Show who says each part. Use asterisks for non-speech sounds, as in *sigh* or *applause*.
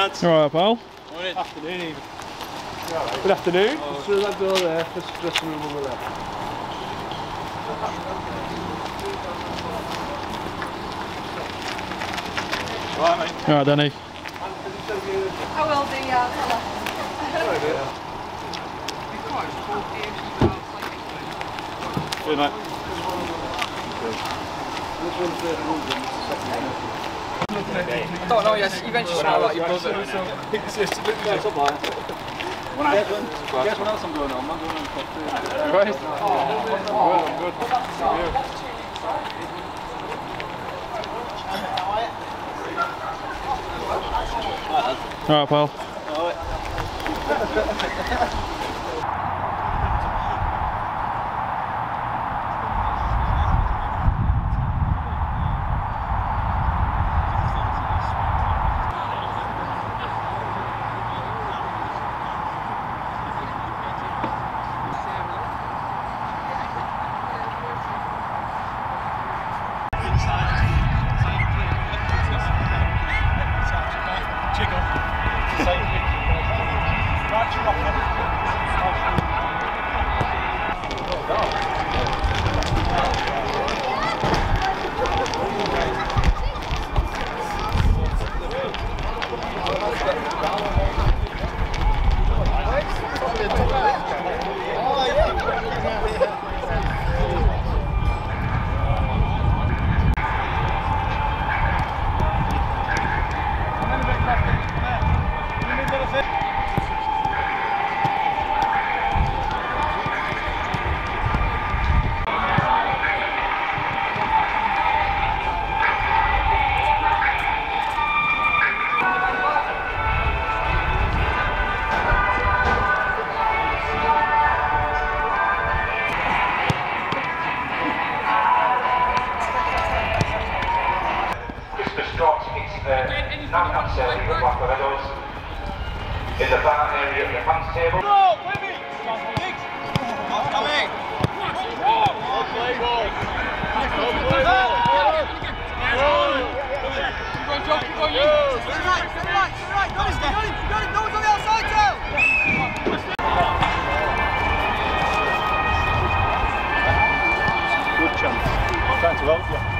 Speaker 1: lads.
Speaker 2: All right, pal.
Speaker 1: Morning.
Speaker 3: Afternoon, even. Good afternoon. Oh. Just through that door there, just dressing room over there.
Speaker 1: Right, mate.
Speaker 2: All right, Danny.
Speaker 4: I will uh, do, yeah.
Speaker 1: Good, mate.
Speaker 5: Don't know, yes, eventually smell like your brother.
Speaker 1: When I guess what else I'm going on? I'm going on top two.
Speaker 3: Right.
Speaker 2: All right, pal. *laughs* *laughs*
Speaker 6: Mr. the bar area of the fans table.
Speaker 1: Good chance. Trying to help you.